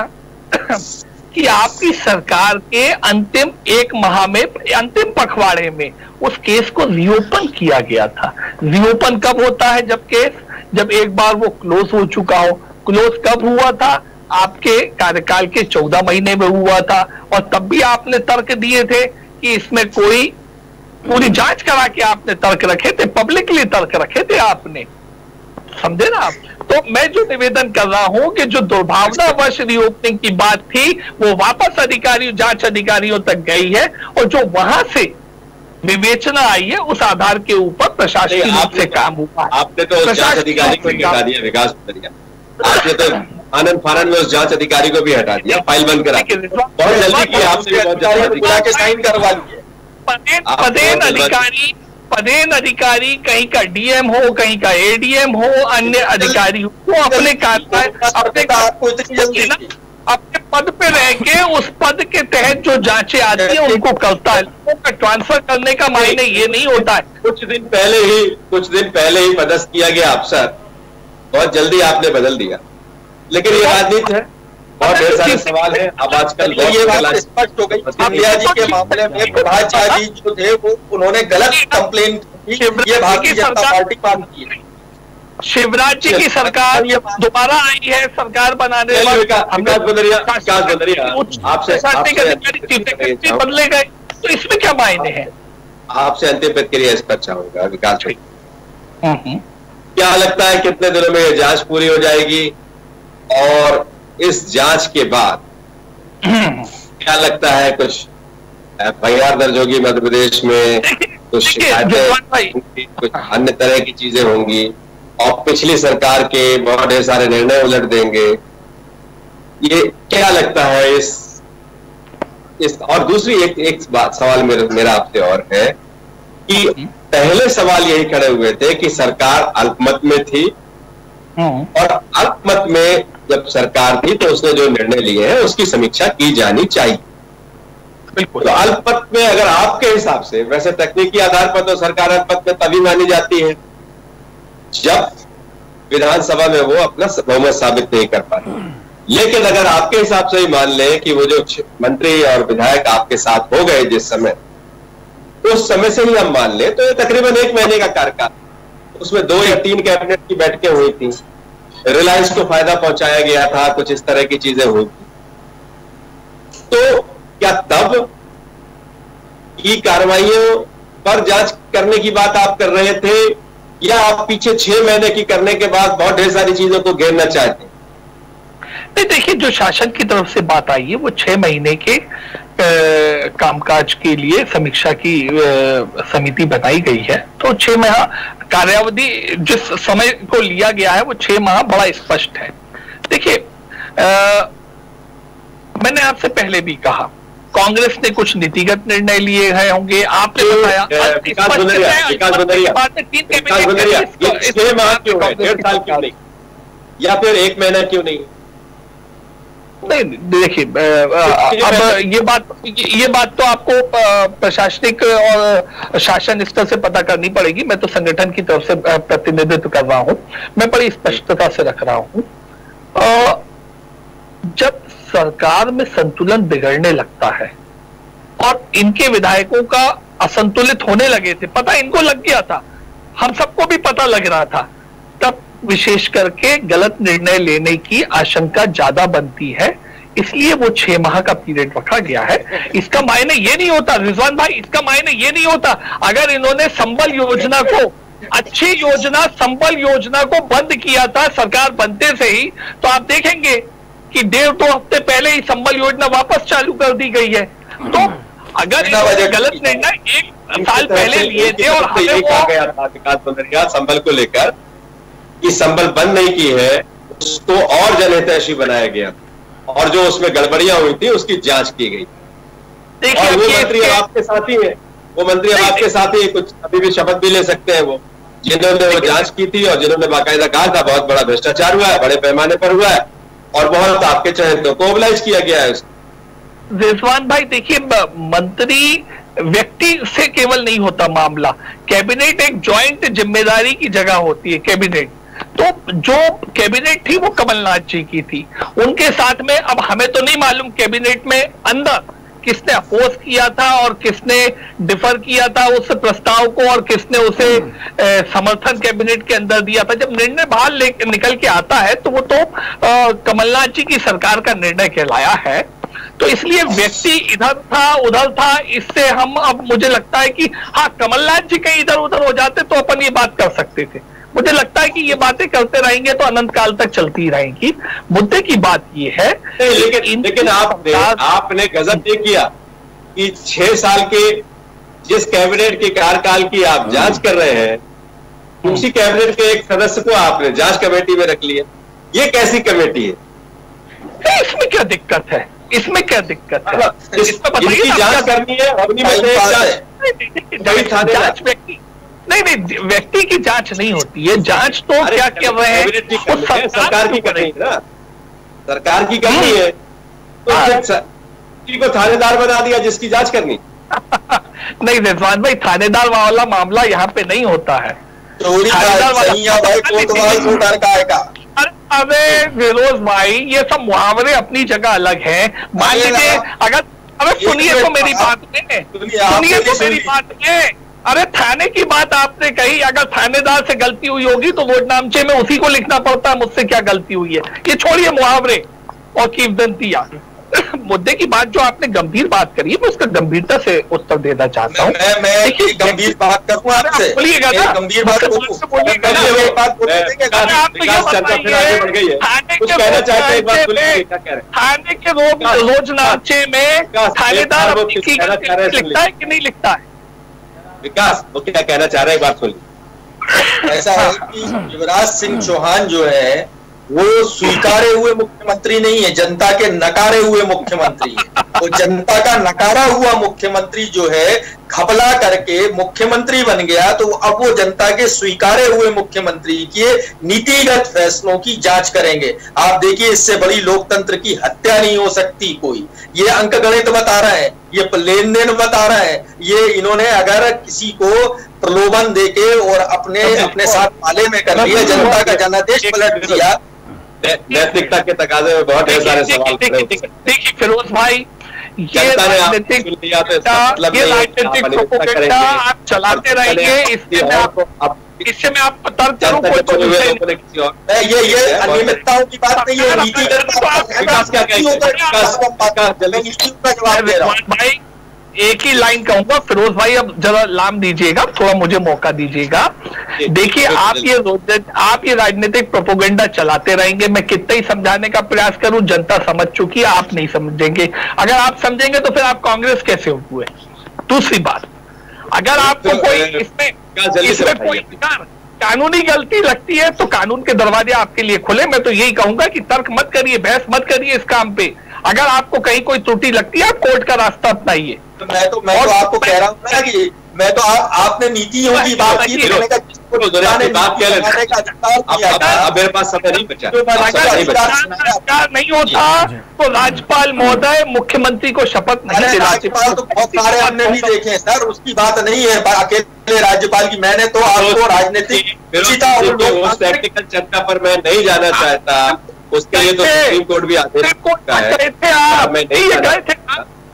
कि आपकी सरकार के अंतिम एक माह में, अंतिम पखवाड़े में उस केस को रिओपन किया गया था। रिओपन कब होता है जब केस? जब एक बार वो क्लोज हो चुका हो। क्लोज कब हुआ था? आपके कार्यकाल के चौदह महीने में हुआ था और तब भी आपने तर्क दिए थे कि इसमें कोई पूरी जाँच करा के आपने तर्क रखे थे, पब्लिकली तर्क रखे थे आपने। समझे ना आप? तो मैं जो निवेदन कर रहा हूँ कि जो दुर्भावनावश रीओपनिंग की बात थी वो वापस अधिकारी जाँच अधिकारियों तक गई है और जो वहाँ से विवेचना आई है उस आधार के ऊपर प्रशासनिक रूप से काम हुआ आपने तो जाँच अधिकारी को हटा दिया विकास आपने तो आनंद फानंद में उस जाँच अधिकारी को भी हटा दिया फ़ाइल बंद करा बहुत जल्दी की आपसे साइन करवा लिए। पदेन अधिकारी पदेन अधिकारी कहीं का डीएम हो कहीं का एडीएम हो अन्य अधिकारी हो वो अपने कार्य अपने। अपने पद पे रह के उस पद के तहत जो जांचें आती है उनको करता है। लोगों ट्रांसफ़र करने का मायने ये नहीं होता है। कुछ दिन पहले ही कुछ दिन पहले ही पदस्थ किया गया अफसर बहुत जल्दी आपने बदल दिया। लेकिन ये राजनीति है। बहुत ढेर सारे सवाल है। अब आजकल ये बात स्पष्ट हो गई। जी के मामले में प्रभात झा जी जो थे वो उन्होंने गलत कंप्लेन की। ये भारतीय जनता पार्टी मानती है। शिवराज जी की सरकार दोबारा आई है सरकार बनाने बदले गए तो इसमें क्या मायने हैं? आपसे अंतिम प्रतिक्रिया इस पर चाहूँगा विकास भाई हम्म, क्या लगता है कितने दिनों में ये जाँच पूरी हो जाएगी? और इस जाँच के बाद हम्म। क्या लगता है कुछ एफ़ आई आर दर्ज होगी मध्य प्रदेश में कुछ शिकायतें कुछ अन्य तरह की चीज़ें होंगी और पिछली सरकार के बहुत ढेर सारे निर्णय उलट देंगे। ये क्या लगता है इस इस और दूसरी एक एक बात सवाल मेरा मेरा आपसे और है कि पहले सवाल यही खड़े हुए थे कि सरकार अल्पमत में थी हम्म। और अल्पमत में जब सरकार थी तो उसने जो निर्णय लिए हैं उसकी समीक्षा की जानी चाहिए। बिल्कुल। तो अल्पमत में अगर आपके हिसाब से वैसे तकनीकी आधार पर तो सरकार अल्पमत में तभी मानी जाती है जब विधानसभा में वो अपना बहुमत साबित नहीं कर पाते। लेकिन अगर आपके हिसाब से ही मान लें कि वो जो मंत्री और विधायक आपके साथ हो गए जिस समय उस समय से ही हम मान लें तो ये तकरीबन एक महीने का कार्यकाल उसमें दो या तीन कैबिनेट की बैठकें हुई थी। रिलायंस को फ़ायदा पहुँचाया गया था, कुछ इस तरह की चीज़ें हुई थी। तो क्या तब की कार्रवाइयों पर जाँच करने की बात आप कर रहे थे, या आप पीछे छह महीने की करने के बाद बहुत ढेर सारी चीज़ों को घेरना चाहते नहीं, देखिए, जो शासन की तरफ़ से बात आई है, वो छह महीने के कामकाज के लिए समीक्षा की समिति बनाई गई है। तो छह माह कार्यावधि जिस समय को लिया गया है वो छह माह बड़ा स्पष्ट है। देखिए मैंने आपसे पहले भी कहा कांग्रेस ने कुछ नीतिगत निर्णय लिए हैं होंगे आपने बताया। तीन कैबिनेट छह माह क्यों है? डेढ़ साल क्यों नहीं? या फिर एक महीना क्यों नहीं? नहीं देखिए (laughs) अब ये बात ये बात तो आपको प्रशासनिक और शासन स्तर से पता करनी पड़ेगी। मैं तो संगठन की तरफ़ से प्रतिनिधित्व कर रहा हूँ। मैं बड़ी स्पष्टता से रख रहा हूँ। जब सरकार में संतुलन बिगड़ने लगता है और इनके विधायकों का असंतुलित होने लगे थे पता इनको लग गया था। हम सबको भी पता लग रहा था। विशेष करके गलत निर्णय लेने की आशंका ज़्यादा बनती है इसलिए वो छह माह का पीरियड रखा गया है। इसका मायने ये नहीं होता रिजवान भाई इसका मायने ये नहीं होता अगर इन्होंने संबल योजना को अच्छी योजना संबल योजना को बंद किया था सरकार बनते से ही तो आप देखेंगे कि डेढ़ दो हफ़्ते पहले ही संबल योजना वापस चालू कर दी गई है। तो अगर गलत निर्णय एक साल पहले लिए थे और हमें संबल को लेकर। कि संबल बंद नहीं की है उसको और जनहितैषी बनाया गया और जो उसमें गड़बड़ियाँ हुई थी उसकी जाँच की गई और वो मंत्री अब आपके साथ ही है। वो मंत्री अब आपके साथ ही कुछ अभी भी शपथ भी ले सकते हैं वो। जिन्होंने वो जाँच की थी और जिन्होंने बाकायदा कहा था बहुत बड़ा भ्रष्टाचार हुआ है बड़े पैमाने पर हुआ है और बहुत आपके चहेतों को ओबलाइज किया गया है रिजवान भाई देखिए मंत्री व्यक्ति से केवल नहीं होता मामला। कैबिनेट एक जॉइंट ज़िम्मेदारी की जगह होती है कैबिनेट। तो जो कैबिनेट थी वो कमलनाथ जी की थी। उनके साथ में अब हमें तो नहीं मालूम कैबिनेट में अंदर किसने अपोज किया था और किसने डिफर किया था उस प्रस्ताव को और किसने उसे अ, समर्थन कैबिनेट के अंदर दिया था। जब निर्णय बाहर ले निकल के आता है तो वो तो कमलनाथ जी की सरकार का निर्णय कहलाया है। तो इसलिए व्यक्ति इधर था उधर था इससे हम अब मुझे लगता है कि हाँ कमलनाथ जी कहीं इधर उधर हो जाते तो अपन ये बात कर सकते थे। मुझे लगता है कि ये बातें करते रहेंगे तो अनंत काल तक चलती ही रहेंगी। मुद्दे की बात ये है लेकिन लेकिन आपने आपने गजब ये किया कि छह साल के जिस कैबिनेट के कार्यकाल की आप जाँच कर रहे हैं उसी कैबिनेट के एक सदस्य को आपने जाँच कमेटी में रख लिया। ये कैसी कमेटी है? इसमें क्या दिक्कत है? इसमें क्या दिक्कत है? इसमें बताइए जाँच करनी है अपनी नहीं, नहीं, वही व्यक्ति की जाँच नहीं होती है। जाँच तो क्या कर रहे हैं? वो सरकार की को करनी है। ना? सरकार की करनी है। तो हाँ। को थानेदार बना दिया जिसकी जाँच करनी। (laughs) नहीं रिजवान भाई थानेदार वाला मामला यहाँ पे नहीं होता है। भाई अरे अरे भाई ये सब मुहावरे अपनी जगह अलग है। मान लीजिए अगर अरे सुनिए तो मेरी बात में। सुनिए, तो मेरी मेरी बात में। अरे थाने की बात आपने कही अगर थानेदार से गलती हुई होगी तो वोट नामचे में उसी को लिखना पड़ता है मुझसे क्या गलती हुई है? ये छोड़िए मुहावरे और कीवदंतियाँ (coughs) मुद्दे की बात जो आपने गंभीर बात करी है मैं उसका गंभीरता से उत्तर देना चाहता हूँ। मैं मैं गंभीर बात करूँ आपसे? बोलिएगा ना। गंभीर बात थाने के चाहते हैं बोलिए में रोज थानेदार हैं, लिखता है कि नहीं लिखता है? विकास वो क्या कहना चाह रहे हैं? एक बात सुनिए। ऐसा है कि युवराज सिंह चौहान जो है वो स्वीकारे हुए मुख्यमंत्री नहीं है जनता के नकारे हुए मुख्यमंत्री है। वो जनता का नकारा हुआ मुख्यमंत्री जो है घबला करके मुख्यमंत्री बन गया तो अब वो जनता के स्वीकारे हुए मुख्यमंत्री के नीतिगत फैसलों की जाँच करेंगे। आप देखिए इससे बड़ी लोकतंत्र की हत्या नहीं हो सकती कोई। ये अंक गणित बता रहा है ये लेन देन बता रहा है। ये इन्होंने अगर किसी को प्रलोभन देके और अपने अपने साथ पाले में कर लिया जनता का जनादेश पलट दिया नैतिकता के तकाजे में बहुत ढेर सारे सवाल देखिए हैं। फिरोज भाई ये आपको राजनीतिक तो इसका मतलब आप राजनीतिक। आप चलाते रहेंगे इससे मैं और आप को- आप इससे मैं आप तर्क करूँ कोई ये ये अनियमितताओं की बात नहीं है नीतिगत। विकास क्या कहेंगे? जवाब- दे रहा हूँ एक ही लाइन कहूँगा फिरोज भाई अब जरा लाम दीजिएगा थोड़ा मुझे मौका दीजिएगा। देखिए आप ये आप ये राजनीतिक प्रोपोगेंडा चलाते रहेंगे मैं कितना ही समझाने का प्रयास करूँ जनता समझ चुकी है आप नहीं समझेंगे। अगर आप समझेंगे तो फिर आप कांग्रेस कैसे हुए? दूसरी बात अगर आपको तो, कोई इसमें इसमें कोई कानूनी गलती लगती है तो कानून के दरवाजे आपके लिए खुले। मैं तो यही कहूँगा कि तर्क मत करिए बहस मत करिए इस काम पे। अगर आपको कहीं कोई त्रुटि लगती है आप कोर्ट का रास्ता अपनाइए। तो मैं तो मैं तो आपको कह रहा हूँ ना कि मैं तो आप आपने नीतियों की बात की तो नीति मेरे पास समय नहीं बचा। होता तो राज्यपाल महोदय मुख्यमंत्री को शपथ नहीं दिलाते राज्यपाल तो बहुत सारे हमने भी देखे हैं सर उसकी बात नहीं है अकेले राज्यपाल की मैंने तो आपको राजनीतिक चर्चा पर मैं नहीं जाना चाहता। उसके लिए तो सुप्रीम कोर्ट भी आदेश है। गए थे आप। ये गए थे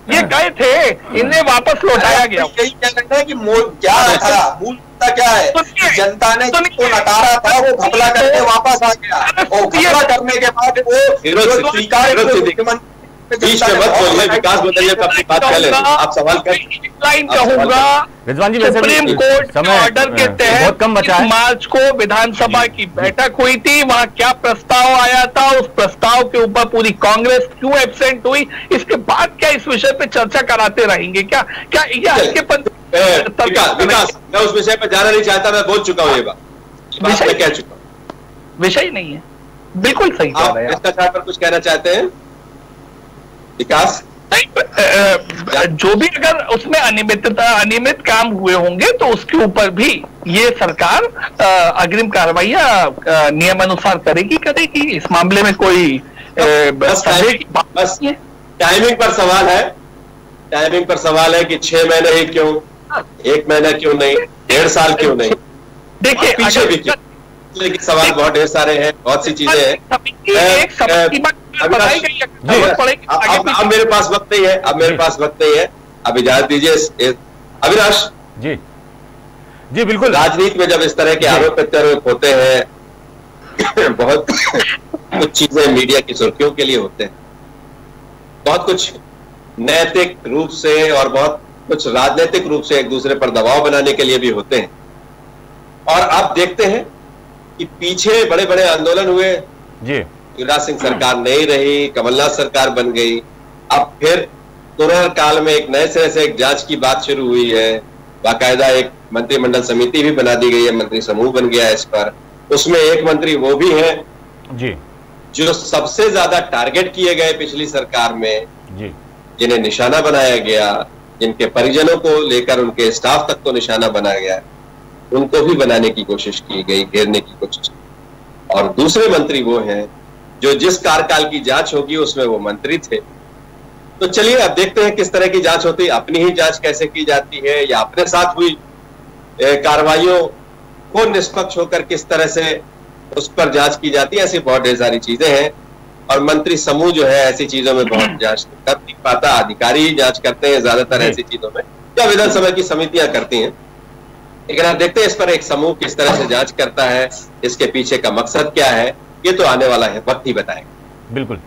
ये गए थे। इन्हें वापस लौटाया गया। यही कहना है कि मूल क्या था? मूल क्या है? जनता ने। जिसको नकारा था वो घपला करके वापस आ गया। और घपला करने के बाद वो स्वीकार मुख्यमंत्री स्वीकार जी सुप्रीम कोर्ट के ऑर्डर के कम तहत बचा मार्च को विधानसभा की बैठक हुई थी। वहाँ क्या प्रस्ताव आया था? उस प्रस्ताव के ऊपर पूरी कांग्रेस क्यों एबसेंट हुई? इसके बाद क्या इस विषय पे चर्चा कराते रहेंगे? क्या क्या ये हल्के पन विकास विकास मैं उस विषय पर जाना नहीं चाहता मैं बोल चुका हूँ ये बात। कह चुका हूँ। विषय नहीं है। बिल्कुल सही आप रहे आप। भ्रष्टाचार पर कुछ कहना चाहते हैं? विकास? जो भी अगर उसमें अनियमितता अनियमित काम हुए होंगे तो उसके ऊपर भी ये सरकार अग्रिम कार्रवाइयाँ नियमानुसार करेगी करेगी। इस मामले में कोई बस टाइमिंग पर सवाल है। टाइमिंग पर सवाल है कि छह महीने ही क्यों? एक महीना क्यों नहीं? डेढ़ साल क्यों नहीं? देखिए पीछे भी क्यों? सवाल बहुत ढेर सारे हैं बहुत सी चीज़ें हैं। अब मेरे पास वक्त नहीं है अब मेरे पास वक्त नहीं है। अब इजाज़त दीजिए अविनाश। जी। जी बिल्कुल। राजनीति में जब इस तरह के आरोप प्रत्यारोप होते हैं (coughs) बहुत कुछ चीज़ें मीडिया की सुर्खियों के लिए होते हैं। बहुत कुछ नैतिक रूप से और बहुत कुछ राजनीतिक रूप से एक दूसरे पर दबाव बनाने के लिए भी होते हैं। और आप देखते हैं कि पीछे बड़े बड़े आंदोलन हुए। जी। युवराज सिंह सरकार नहीं रही कमलनाथ सरकार बन गई। अब फिर कोरोना काल में एक नए सिरे से एक जाँच की बात शुरू हुई है। बाकायदा एक मंत्रिमंडल समिति भी बना दी गई है मंत्री समूह बन गया है इस पर। उसमें एक मंत्री वो भी है जी। जो सबसे ज़्यादा टारगेट किए गए पिछली सरकार में जी। जिन्हें निशाना बनाया गया जिनके परिजनों को लेकर उनके स्टाफ तक को निशाना बनाया गया उनको भी बनाने की कोशिश की गई घेरने की कोशिश और दूसरे मंत्री वो हैं जो जिस कार्यकाल की जाँच होगी उसमें वो मंत्री थे। तो चलिए अब देखते हैं किस तरह की जाँच होती। है अपनी ही जाँच कैसे की जाती है या अपने साथ हुई कार्रवाइयों को निष्पक्ष होकर किस तरह से उस पर जाँच की जाती है ऐसी बहुत ढेर सारी चीज़ें हैं। और मंत्री समूह जो है ऐसी चीज़ों में बहुत (clears throat) जाँच कर नहीं पाता। अधिकारी ही जाँच करते हैं ज़्यादातर ऐसी चीज़ों में या विधानसभा की समितियाँ करती हैं। लेकिन आप देखते हैं इस पर एक समूह किस तरह से जाँच करता है इसके पीछे का मकसद क्या है ये तो आने वाला है, वक्त ही बताएगा। बिल्कुल।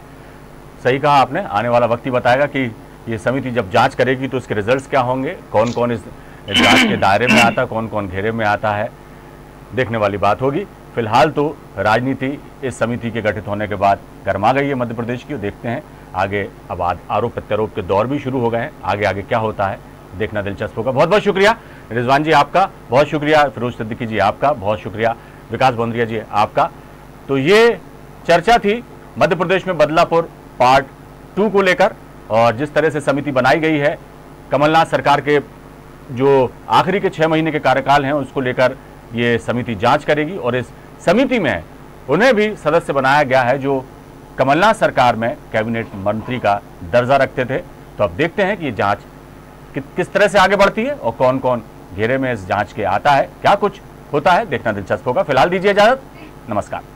सही कहा आपने, आने वाला वक्त ही बताएगा कि ये समिति जब जाँच करेगी तो उसके रिजल्ट्स क्या होंगे कौन कौन इस जाँच के दायरे में आता कौन कौन घेरे में आता है, देखने वाली बात होगी। फ़िलहाल तो राजनीति इस समिति के गठित होने के बाद गर्मा गई है मध्य प्रदेश की, देखते हैं। आगे अब आरोप प्रत्यारोप के दौर भी शुरू हो गए हैं। आगे आगे क्या होता है, देखना दिलचस्प होगा। बहुत बहुत शुक्रिया। रिजवान जी आपका, बहुत शुक्रिया। फिरोज सिद्दीकी जी आपका, बहुत शुक्रिया। विकास बंद्रिया जी आपका। तो ये चर्चा थी मध्य प्रदेश में बदलापुर पार्ट टू को लेकर और जिस तरह से समिति बनाई गई है कमलनाथ सरकार के जो आखिरी के छह महीने के कार्यकाल हैं उसको लेकर ये समिति जाँच करेगी और इस समिति में उन्हें भी सदस्य बनाया गया है जो कमलनाथ सरकार में कैबिनेट मंत्री का दर्जा रखते थे। तो अब देखते हैं कि ये जाँच कि, किस तरह से आगे बढ़ती है और कौन कौन घेरे में इस जाँच के आता है क्या कुछ होता है देखना दिलचस्प होगा। फ़िलहाल दीजिए इजाज़त। नमस्कार।